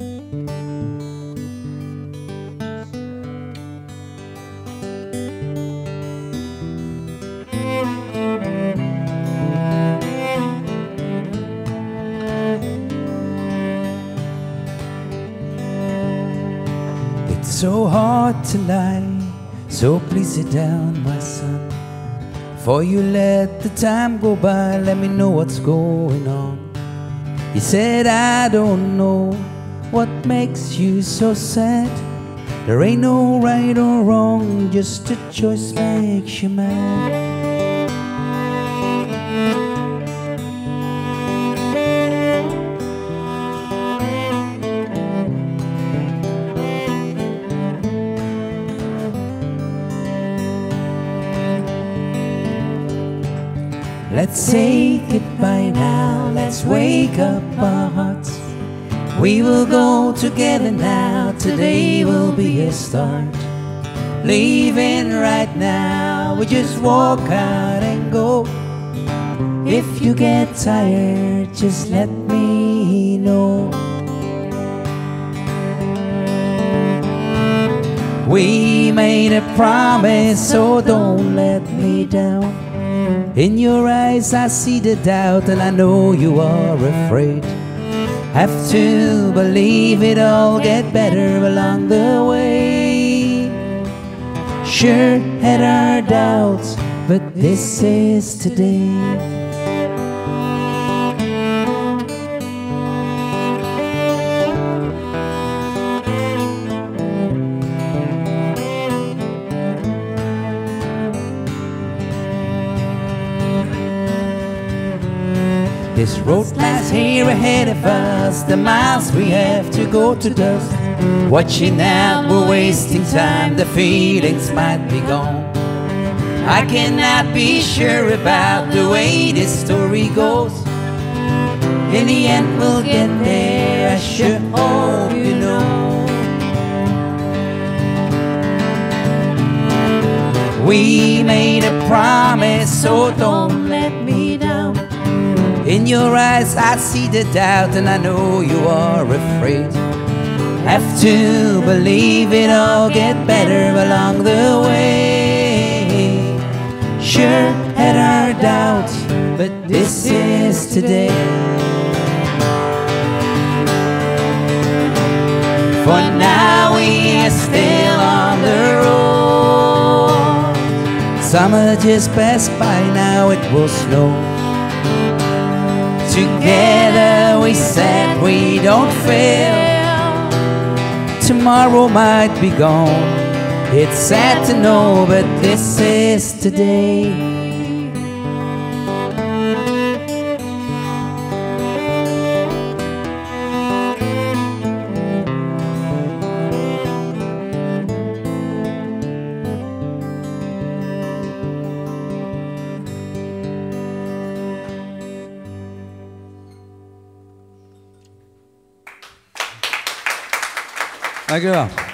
It's so hard to lie, so please sit down, my son. Before you let the time go by, let me know what's going on. You said, I don't know what makes you so sad. There ain't no right or wrong, just a choice makes you mad. Let's say goodbye now, let's wake up our hearts. We will go together now, today will be a start. Leaving right now, we just walk out and go. If you get tired, just let me know. We made a promise, so don't let me down. In your eyes, I see the doubt, and I know you are afraid. Have to believe it'll get better along the way. Sure, had our doubts, but this is today. This road lies here ahead of us, the miles we have to go to dust. Watching out, we're wasting time, the feelings might be gone. I cannot be sure about the way this story goes. In the end, we'll get there, I sure hope you know. We made a promise, so don't let me. In your eyes, I see the doubt, and I know you are afraid. Have to believe it all get better along the way. Sure, had our doubts, but this is today. For now, we are still on the road. Summer just passed by, now it will snow. Together we said we don't fail. Tomorrow might be gone. It's sad to know, but this is today. 来，哥。